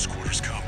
close quarters come.